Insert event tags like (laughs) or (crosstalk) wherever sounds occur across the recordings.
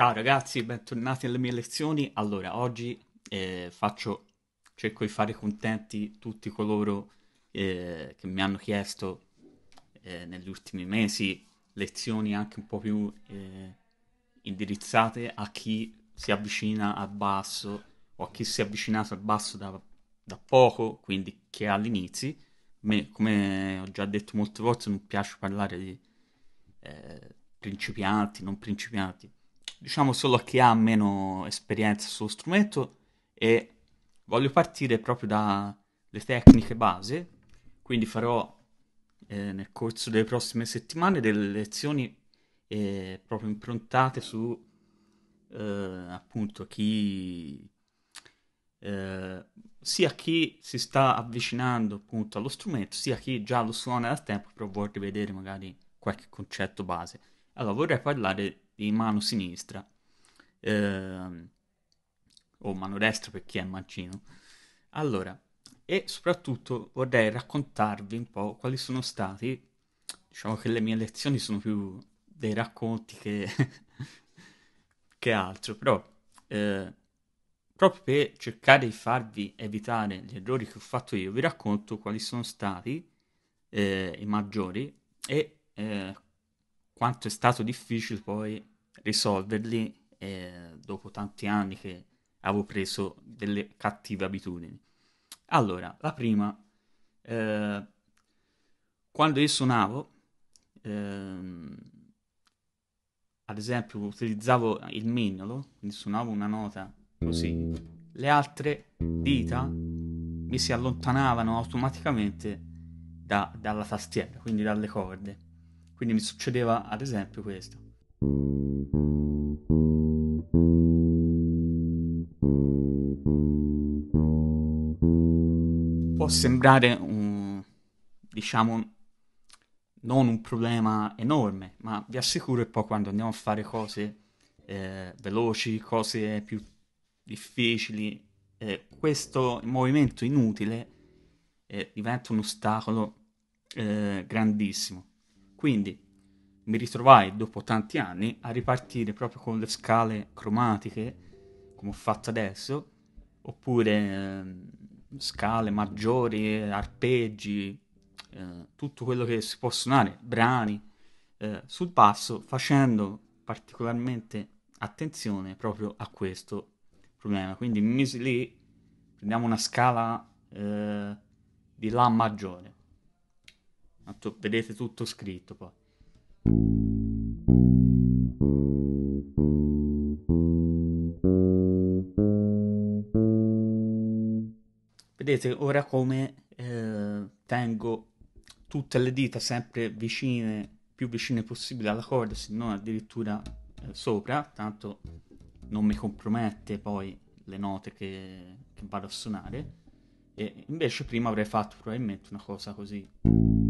Ciao ragazzi, bentornati alle mie lezioni. Allora, oggi eh, faccio, cerco di fare contenti tutti coloro eh, che mi hanno chiesto eh, negli ultimi mesi lezioni anche un po' più eh, indirizzate a chi si avvicina al basso o a chi si è avvicinato al basso da, da poco, quindi che ha all'inizio. Me, come ho già detto molte volte, non piace parlare di eh, principianti, non principianti diciamo solo a chi ha meno esperienza sullo strumento e voglio partire proprio dalle tecniche base, quindi farò eh, nel corso delle prossime settimane delle lezioni eh, proprio improntate su eh, appunto chi eh, sia chi si sta avvicinando appunto allo strumento, sia chi già lo suona da tempo, però vuole rivedere magari qualche concetto base. Allora vorrei parlare di mano sinistra eh, o mano destra per chi è mancino. Allora, e soprattutto vorrei raccontarvi un po' quali sono stati, diciamo che le mie lezioni sono più dei racconti che, (laughs) che altro, però eh, proprio per cercare di farvi evitare gli errori che ho fatto io, vi racconto quali sono stati eh, i maggiori e eh, quanto è stato difficile poi risolverli eh, dopo tanti anni che avevo preso delle cattive abitudini. Allora, la prima, eh, quando io suonavo, ehm, ad esempio utilizzavo il mignolo, quindi suonavo una nota così, le altre dita mi si allontanavano automaticamente da, dalla tastiera, quindi dalle corde. Quindi mi succedeva ad esempio questo. Può sembrare un, diciamo, non un problema enorme, ma vi assicuro che poi quando andiamo a fare cose eh, veloci, cose più difficili, eh, questo movimento inutile eh, diventa un ostacolo eh, grandissimo. Quindi mi ritrovai dopo tanti anni a ripartire proprio con le scale cromatiche, come ho fatto adesso, oppure eh, scale maggiori, arpeggi, eh, tutto quello che si può suonare, brani, eh, sul basso, facendo particolarmente attenzione proprio a questo problema. Quindi mi misi lì, prendiamo una scala eh, di La maggiore Tanto vedete tutto scritto poi. Vedete ora come eh, tengo tutte le dita sempre vicine, più vicine possibile alla corda, se non addirittura eh, sopra, tanto non mi compromette poi le note che, che vado a suonare. E invece prima avrei fatto probabilmente una cosa così.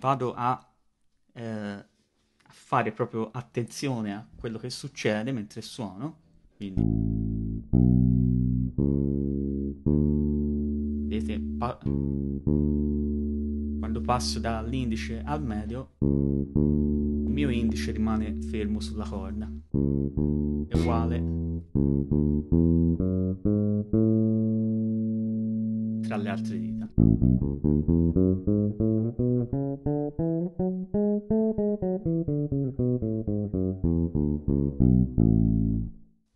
Vado a, eh, fare proprio attenzione a quello che succede mentre suono. Quindi vedete pa- quando passo dall'indice al medio il mio indice rimane fermo sulla corda è uguale tra le altre dita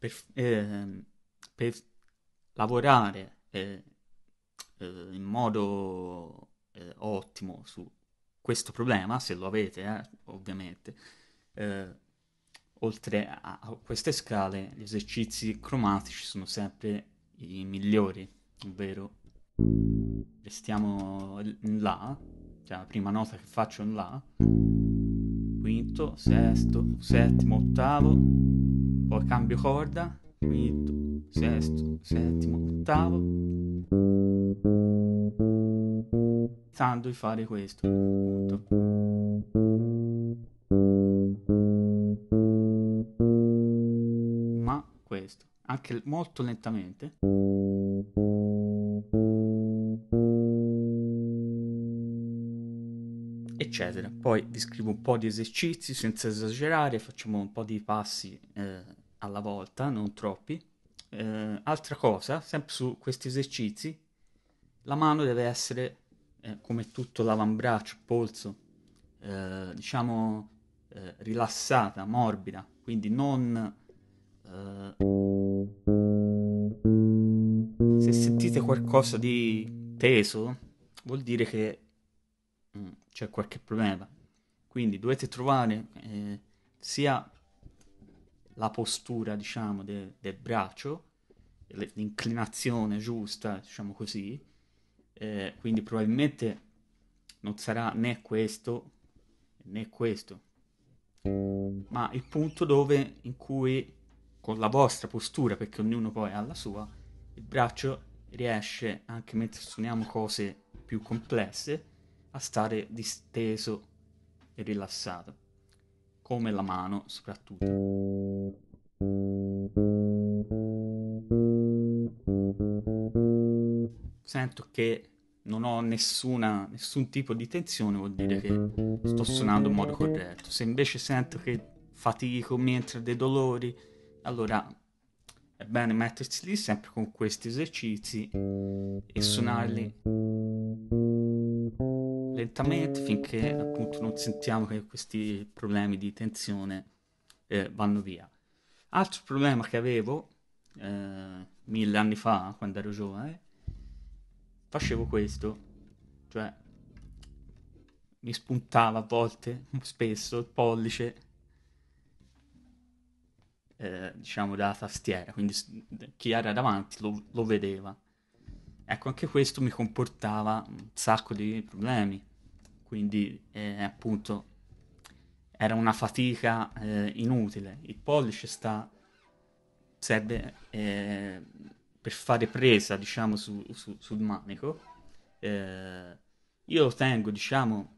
per, eh, per lavorare eh, in modo eh, ottimo su questo problema, se lo avete, eh, ovviamente, eh, oltre a, a queste scale, gli esercizi cromatici sono sempre i migliori, ovvero restiamo in La, cioè la prima nota che faccio in La, quinto, sesto, settimo, ottavo, poi cambio corda, quinto, sesto, settimo, ottavo, pensando di fare questo. Ma questo, anche molto lentamente. Eccetera. Poi vi scrivo un po' di esercizi senza esagerare, facciamo un po' di passi eh, alla volta, non troppi. Eh, altra cosa, sempre su questi esercizi, la mano deve essere, eh, come tutto l'avambraccio, polso, eh, diciamo eh, rilassata, morbida, quindi non... Eh, se sentite qualcosa di teso, vuol dire che mm, c'è qualche problema. Quindi dovete trovare eh, sia la postura, diciamo, de- del braccio, l'inclinazione giusta, diciamo così. Eh, quindi probabilmente non sarà né questo né questo, ma il punto dove in cui con la vostra postura, perché ognuno poi ha la sua, il braccio riesce, anche mentre suoniamo cose più complesse, a stare disteso e rilassato, come la mano soprattutto. Sento che non ho nessuna, nessun tipo di tensione, vuol dire che sto suonando in modo corretto. Se invece sento che fatico, mi entra dei dolori, allora è bene mettersi lì sempre con questi esercizi e suonarli lentamente finché appunto non sentiamo che questi problemi di tensione eh, vanno via. Altro problema che avevo eh, mille anni fa, quando ero giovane, facevo questo, cioè mi spuntava a volte, spesso, il pollice, eh, diciamo, dalla tastiera, quindi chi era davanti lo, lo, vedeva. Ecco, anche questo mi comportava un sacco di problemi, quindi eh, appunto era una fatica eh, inutile. Il pollice sta, serve eh, per fare presa, diciamo, su, su, sul manico. Eh, io lo tengo, diciamo,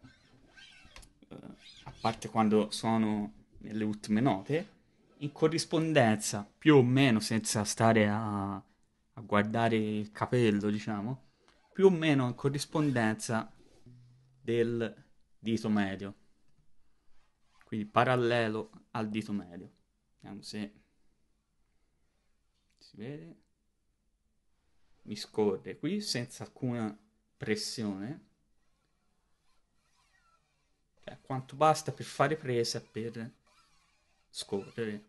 eh, a parte quando sono nelle ultime note, in corrispondenza, più o meno, senza stare a, a guardare il capello, diciamo, più o meno in corrispondenza del dito medio. Quindi parallelo al dito medio. Vediamo se si vede mi scorre qui senza alcuna pressione cioè quanto basta per fare presa per scorrere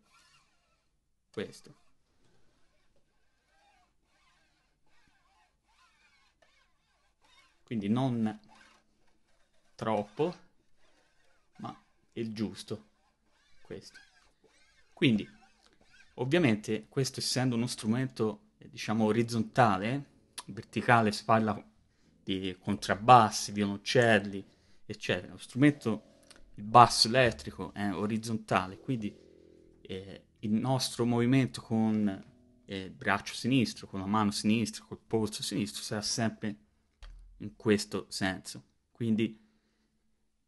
questo quindi non troppo ma il giusto questo quindi ovviamente questo essendo uno strumento diciamo orizzontale, verticale si parla di contrabbassi, violoncelli, eccetera. Lo strumento, il basso elettrico è orizzontale, quindi eh, il nostro movimento con eh, il braccio sinistro, con la mano sinistra, col polso sinistro sarà sempre in questo senso. Quindi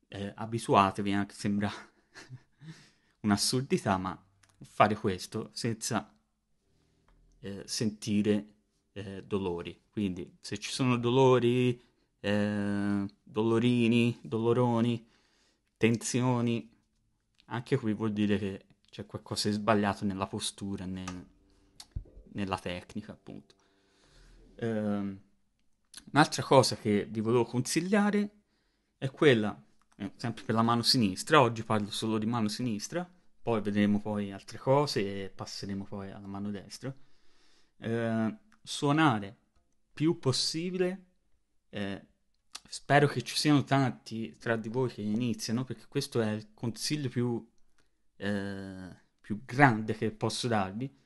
eh, abituatevi, anche sembra (laughs) un'assurdità, ma fare questo senza eh, sentire eh, dolori. Quindi se ci sono dolori, eh, dolorini, doloroni, tensioni, anche qui vuol dire che c'è qualcosa di sbagliato nella postura, nel, nella tecnica, appunto. Um, un'altra cosa che vi volevo consigliare è quella, sempre per la mano sinistra, oggi parlo solo di mano sinistra, poi vedremo poi altre cose e passeremo poi alla mano destra eh, suonare più possibile. Eh, spero che ci siano tanti tra di voi che iniziano, perché questo è il consiglio più, eh, più grande che posso darvi.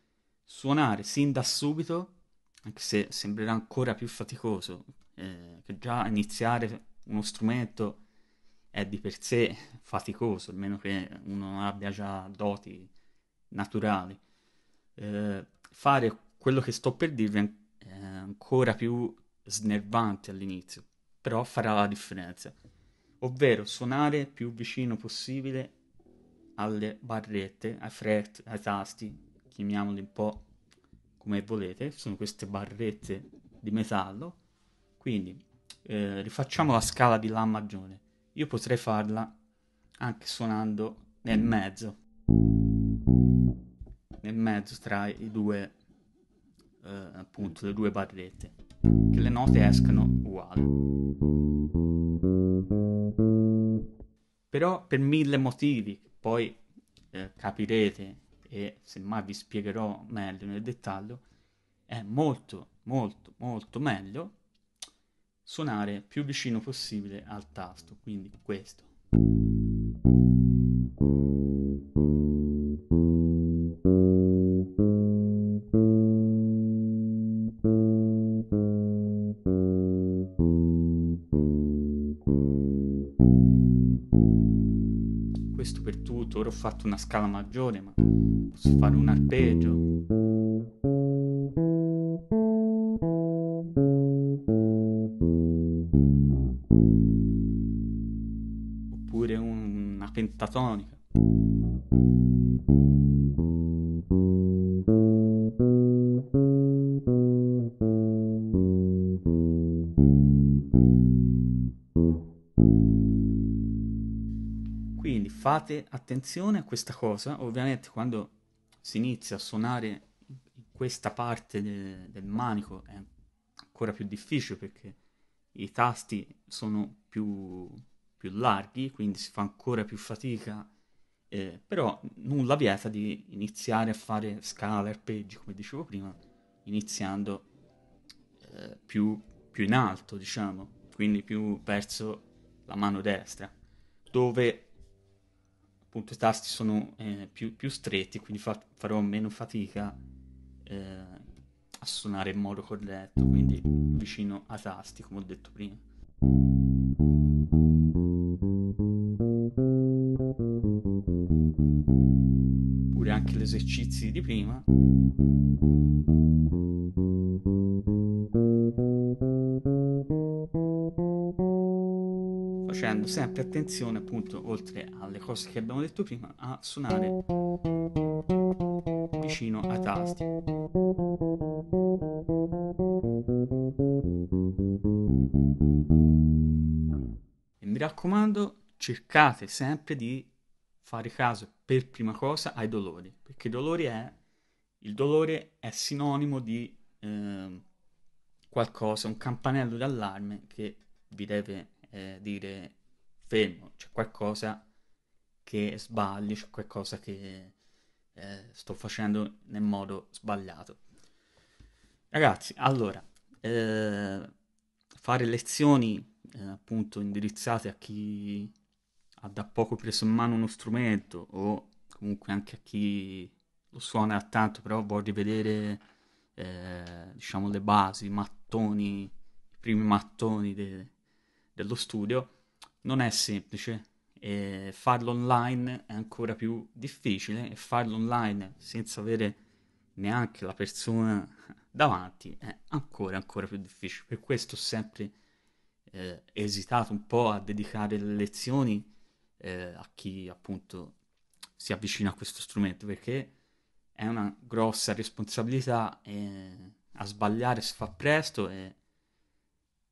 Suonare sin da subito, anche se sembrerà ancora più faticoso, eh, che già iniziare uno strumento è di per sé faticoso, almeno che uno abbia già doti naturali. Eh, fare quello che sto per dirvi è ancora più snervante all'inizio, però farà la differenza. Ovvero suonare più vicino possibile alle barrette, ai fret, ai tasti, chiamiamoli un po' come volete, sono queste barrette di metallo. Quindi eh, rifacciamo la scala di La maggiore. Io potrei farla anche suonando nel mezzo, nel mezzo tra i due, eh, appunto, le due barrette, che le note escano uguali. Però per mille motivi, poi eh, capirete e semmai vi spiegherò meglio nel dettaglio, è molto, molto, molto meglio suonare più vicino possibile al tasto, quindi questo. Questo per tutto, ora ho fatto una scala maggiore, ma posso fare un arpeggio. Una pentatonica. Quindi fate attenzione a questa cosa, ovviamente quando si inizia a suonare questa parte de- del manico è ancora più difficile perché i tasti sono più, più larghi, quindi si fa ancora più fatica, eh, però nulla vieta di iniziare a fare scale, arpeggi, come dicevo prima, iniziando eh, più, più in alto, diciamo, quindi più verso la mano destra, dove appunto i tasti sono eh, più, più stretti, quindi fa- farò meno fatica eh, a suonare in modo corretto, quindi vicino ai tasti, come ho detto prima. Pure anche gli esercizi di prima. Facendo sempre attenzione, appunto, oltre alle cose che abbiamo detto prima, a suonare vicino ai tasti. Raccomando, cercate sempre di fare caso per prima cosa ai dolori, perché dolori è, il dolore è sinonimo di eh, qualcosa, un campanello d'allarme che vi deve eh, dire fermo, c'è qualcosa che sbagli, c'è qualcosa che eh, sto facendo nel modo sbagliato. Ragazzi, allora, eh, fare lezioni eh, appunto indirizzate a chi ha da poco preso in mano uno strumento o comunque anche a chi lo suona tanto, però vuole rivedere eh, diciamo le basi, i mattoni, i primi mattoni de- dello studio, non è semplice. E farlo online è ancora più difficile e farlo online senza avere neanche la persona davanti è ancora ancora più difficile. Per questo ho sempre eh, esitato un po' a dedicare le lezioni eh, a chi appunto si avvicina a questo strumento perché è una grossa responsabilità e a sbagliare si fa presto e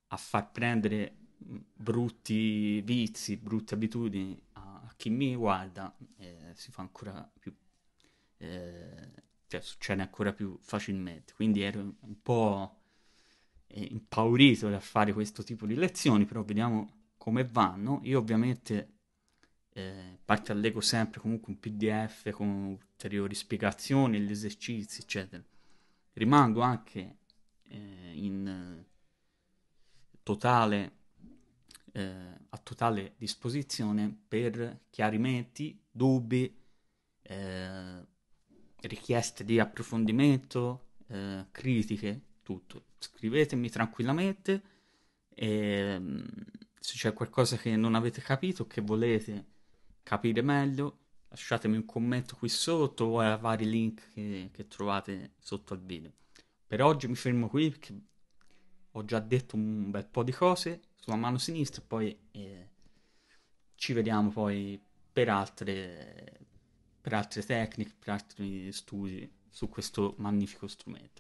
a far prendere brutti vizi, brutte abitudini a, chi mi guarda eh, si fa ancora più eh, cioè succede ancora più facilmente. Quindi ero un po' eh, impaurito da fare questo tipo di lezioni però vediamo come vanno. Io ovviamente eh, parte allego sempre comunque un pdf con ulteriori spiegazioni gli esercizi eccetera. Rimango anche eh, in totale eh, a totale disposizione per chiarimenti, dubbi, eh, richieste di approfondimento, eh, critiche, tutto. Scrivetemi tranquillamente e mm, se c'è qualcosa che non avete capito, che volete capire meglio, lasciatemi un commento qui sotto o ai vari link che, che trovate sotto al video. Per oggi mi fermo qui perché ho già detto un bel po' di cose sulla mano sinistra, poi eh, ci vediamo poi per altre, per altre tecniche, per altri studi su questo magnifico strumento.